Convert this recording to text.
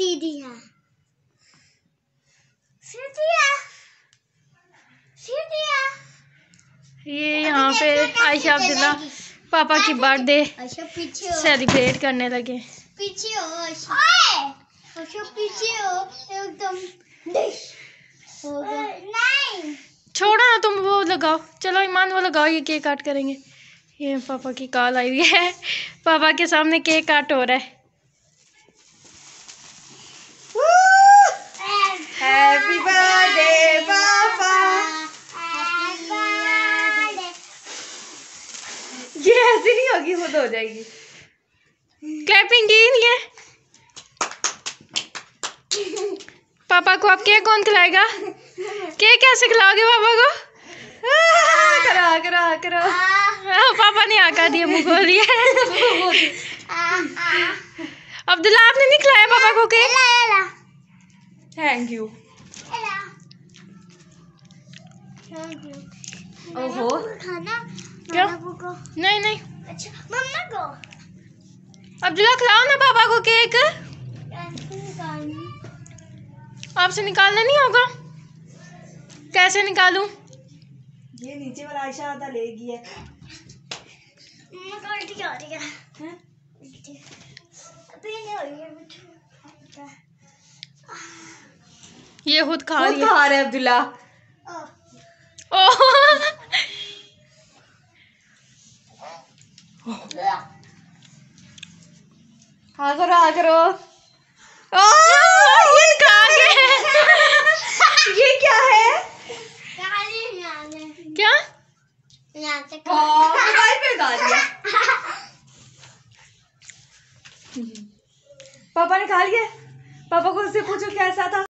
सीढ़िया सीढ़िया सीढ़िया ये यहाँ पे आयशा अब्दुल्ला पापा की बर्थडे सेलिब्रेट करने लगे। पीछे हो पीछे हो एकदम। नहीं। छोड़ो ना तुम वो लगाओ। चलो ईमान वो लगाओ ये केक काट करेंगे। ये पापा की कॉल आई हुई है। पापा के सामने केक काट हो रहा है। ऐसी नहीं होगी खुद हो जाएगी। क्लैपिंग की नहीं है। पापा को आप केक कौन खिलाएगा? केक कैसे खिलाओगे पापा को? करो करो करो। हाँ, पापा ने आका दिया मुँह खोल अब्दुल्ला आपने नहीं खिलाया पापा को केक? थैंक यू ओहो। खाना? नहीं नहीं। अच्छा मम्मा को। अब्दुल्ला खिलाओ ना पापा को केक। आपसे निकालना नहीं होगा। कैसे निकालूं? ये नीचे वाला आयशा आधा लेगी है। उल्टी आ रही है? हैं? अभी नहीं हो रही है ये खुद खा खुद लिया खा रहे अब्दुल्ला हाँ करो हाँ करो ये खा गए। ये क्या है? क्या? हाँ, मोबाइल पे डाल दिया। पापा ने खा लिया? पापा को उससे पूछो कैसा था।